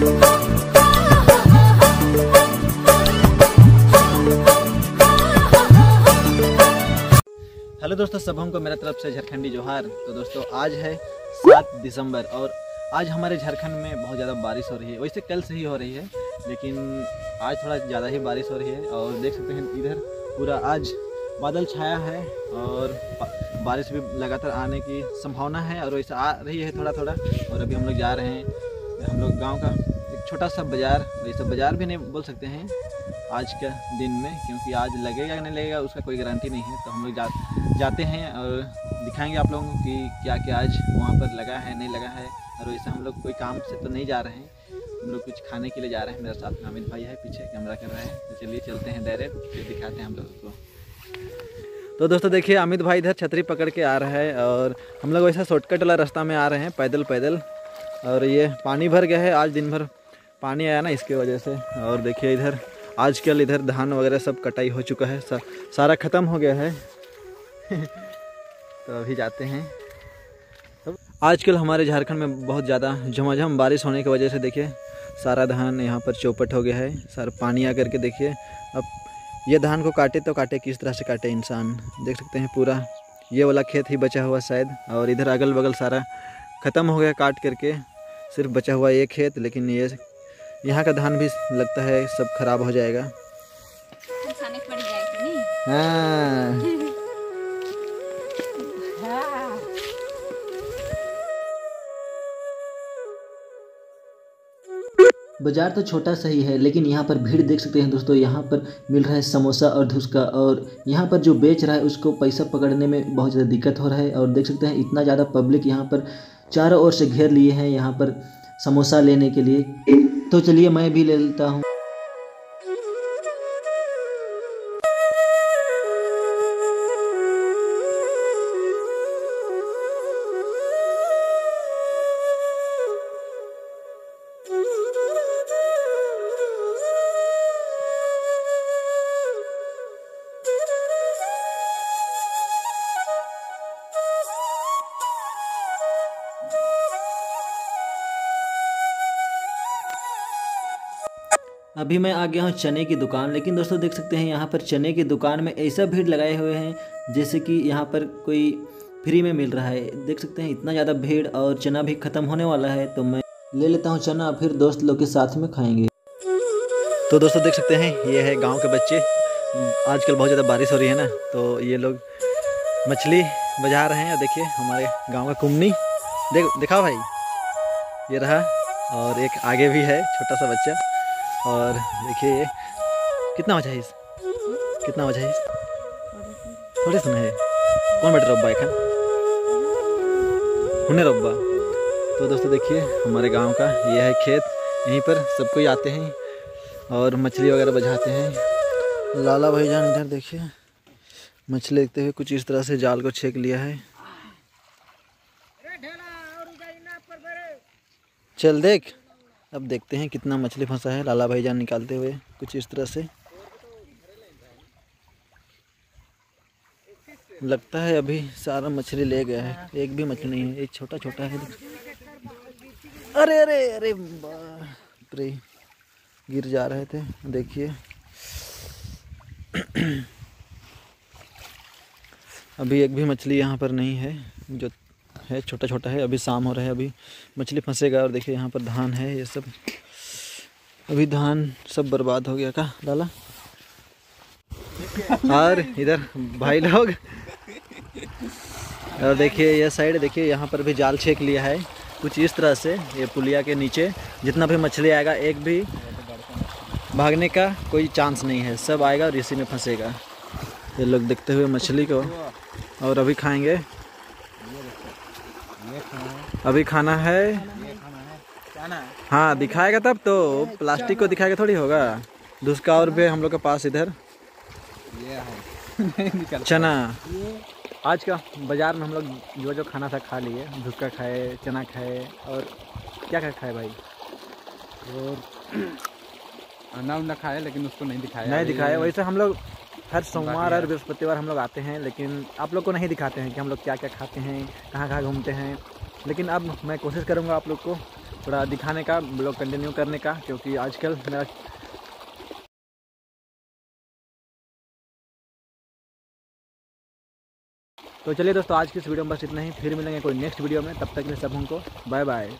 Hello दोस्तों, सब हमको मेरा तरफ़ से झारखंडी जोहार। तो दोस्तों, आज है सात दिसंबर और आज हमारे झारखंड में बहुत ज़्यादा बारिश हो रही है। वैसे कल से ही हो रही है, लेकिन आज थोड़ा ज़्यादा ही बारिश हो रही है और देख सकते हैं इधर पूरा आज बादल छाया है और बारिश भी लगातार आने की संभावना है और वैसे आ रही है थोड़ा थोड़ा और अभी हम लोग जा रहे हैं हम लोग गाँव का एक छोटा सा बाज़ार वैसे बाज़ार भी नहीं बोल सकते हैं आज के दिन में, क्योंकि आज लगेगा या नहीं लगेगा उसका कोई गारंटी नहीं है। तो हम लोग जा, जाते हैं और दिखाएँगे आप लोगों को कि क्या क्या आज वहाँ पर लगा है, नहीं लगा है। और वैसे हम लोग कोई काम से तो नहीं जा रहे हैं। हम लोग कुछ खाने के लिए जा रहे हैं। मेरे साथ अमित भाई है, पीछे कैमरा कर रहे हैं। तो चलिए चलते हैं डायरेक्ट फिर दिखाते हैं हम लोगों को। तो दोस्तों देखिए, अमित भाई इधर छतरी पकड़ के आ रहा है और हम लोग वैसा शॉर्टकट वाला रास्ता में आ रहे हैं पैदल पैदल और ये पानी भर गया है आज दिन भर पानी आया ना इसके वजह से। और देखिए इधर आजकल इधर धान वगैरह सब कटाई हो चुका है सा, सारा ख़त्म हो गया है। तो अभी जाते हैं। आजकल हमारे झारखंड में बहुत ज़्यादा झमाझम बारिश होने की वजह से देखिए सारा धान यहाँ पर चौपट हो गया है सारा पानी आ करके देखिए। अब ये धान को काटे तो काटे किस तरह से काटे इंसान? देख सकते हैं पूरा ये वाला खेत ही बचा हुआ शायद और इधर अगल बगल सारा ख़त्म हो गया काट करके। सिर्फ़ बचा हुआ ये खेत लेकिन ये यहाँ का धान भी लगता है सब खराब हो जाएगा। हाँ। बाज़ार तो छोटा सा ही है लेकिन यहाँ पर भीड़ देख सकते हैं दोस्तों। यहाँ पर मिल रहा है समोसा और धुसका और यहाँ पर जो बेच रहा है उसको पैसा पकड़ने में बहुत ज़्यादा दिक्कत हो रहा है। और देख सकते हैं इतना ज़्यादा पब्लिक यहाँ पर चारों ओर से घेर लिए हैं यहाँ पर समोसा लेने के लिए। तो चलिए मैं भी ले लेता हूँ। अभी मैं आ गया हूँ चने की दुकान। लेकिन दोस्तों, देख सकते हैं, यहाँ पर चने की दुकान में ऐसा भीड़ लगाए हुए हैं, जैसे कि यहाँ पर कोई फ्री में मिल रहा है। देख सकते हैं, इतना ज़्यादा भीड़ और चना भी ख़त्म होने वाला है तो मैं ले लेता हूँ चना, फिर दोस्त लोग के साथ में खाएँगे। तो दोस्तों, देख सकते हैं, ये है गाँव के बच्चे। आजकल बहुत ज़्यादा बारिश हो रही है ना तो ये लोग मछली बजा रहे हैं। देखिए, हमारे गाँव का कुमनी। देख, दिखाओ भाई, ये रहा, और एक आगे भी है, छोटा सा बच्चा। और देखिए कितना वजह है इस? कितना वजह है इस? थोड़ी सुन है। कौन बैठ रब्बा एखन हुने रब्बा। तो दोस्तों देखिए, हमारे गाँव का ये है खेत। यहीं पर सब कोई आते हैं और मछली वगैरह बजाते हैं। लाला भाईजान इधर देखिए, मछली देखते हुए कुछ इस तरह से जाल को छेक लिया है। चल देख। अब देखते हैं कितना मछली फंसा है लाला भाईजान निकालते हुए, कुछ इस तरह से। लगता है अभी सारा मछली ले गया है, एक भी मछली नहीं है, एक छोटा छोटा है। अरे अरे अरे बाप रे गिर जा रहे थे, देखिए। अभी एक भी मछली यहाँ पर नहीं है, जो है छोटा छोटा है, अभी शाम हो रहा है, अभी मछली फंसेगा और देखिए यहाँ पर धान है, ये सब। अभी धान सब बर्बाद हो गया का, लाला? और इधर भाई लोग। और देखिए, ये साइड देखिए, यहाँ पर भी जाल छेक लिया है, कुछ इस तरह से, ये पुलिया के नीचे। जितना भी मछली आएगा, एक भी भागने का कोई चांस नहीं है, सब आएगा और इसी में फंसेगा। ये लोग देखते हुए मछली को और अभी खाएँगे। अभी खाना है? हाँ दिखाएगा तब तो। प्लास्टिक को दिखाएगा थोड़ी होगा। दूसरा और भी हम लोग के पास इधर। चना। आज का बाज़ार में हम लोग जो जो खाना था खा लिए। धुसका खाए चना खाए और क्या क्या खाए भाई? और अंडा उंडा खाया लेकिन उसको नहीं दिखाया। नहीं दिखाए वैसे हम लोग हर सोमवार और बृहस्पतिवार हम लोग आते हैं लेकिन आप लोग को नहीं दिखाते हैं कि हम लोग क्या क्या खाते हैं कहाँ कहाँ घूमते हैं। लेकिन अब मैं कोशिश करूँगा आप लोग को थोड़ा दिखाने का, ब्लॉग कंटिन्यू करने का, क्योंकि आजकल मेरा तो चलिए दोस्तों, आज की इस वीडियो में बस इतना ही। फिर मिलेंगे कोई नेक्स्ट वीडियो में। तब तक के लिए सब हमको बाय बाय